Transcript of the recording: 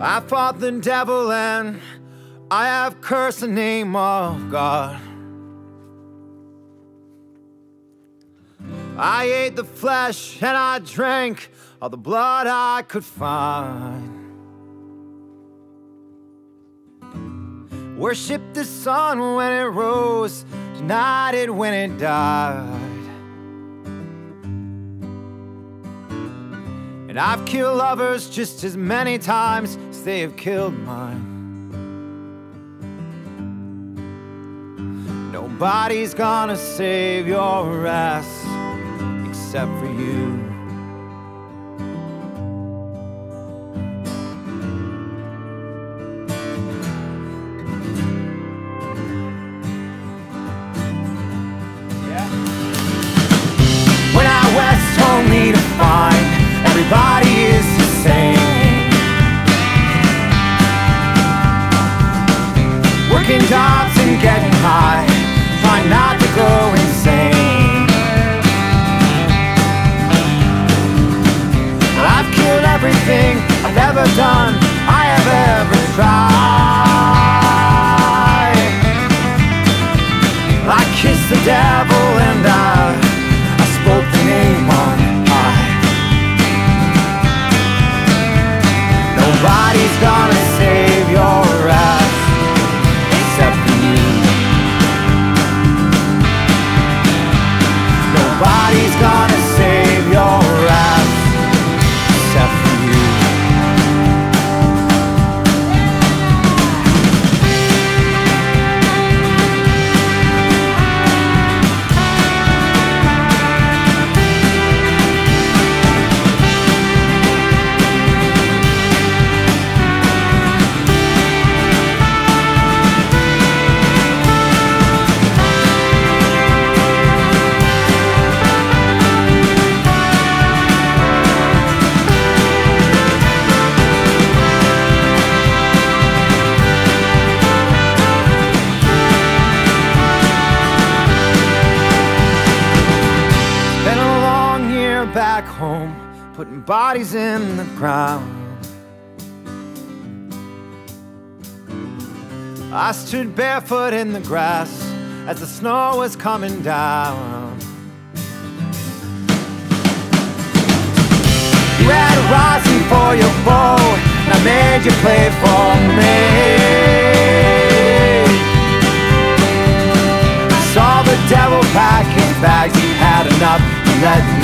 I fought the devil and I have cursed the name of God. I ate the flesh and I drank all the blood I could find. Worshipped the sun when it rose, denied it when it died. And I've killed lovers just as many times as they have killed mine. Nobody's gonna save your ass except for you. Working jobs and getting high, trying not to go insane. I've killed everything I've ever done, I have ever tried. I kissed the devil and I back home, putting bodies in the ground. I stood barefoot in the grass as the snow was coming down. You had a rising for your bow, and I made you play for me. Saw the devil pack his bags, he had enough to let me.